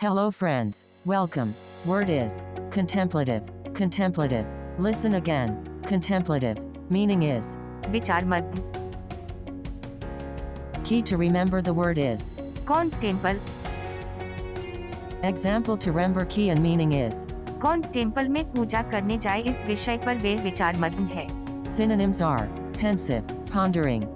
Hello friends. Welcome. Word is contemplative. Contemplative. Listen again. Contemplative. Meaning is विचार मग्न key to remember the word is. contemple. Example to remember key and meaning is. कौन temple में पूजा करने जाए इस विषय पर वे विचार मग्न है Synonyms are pensive, pondering,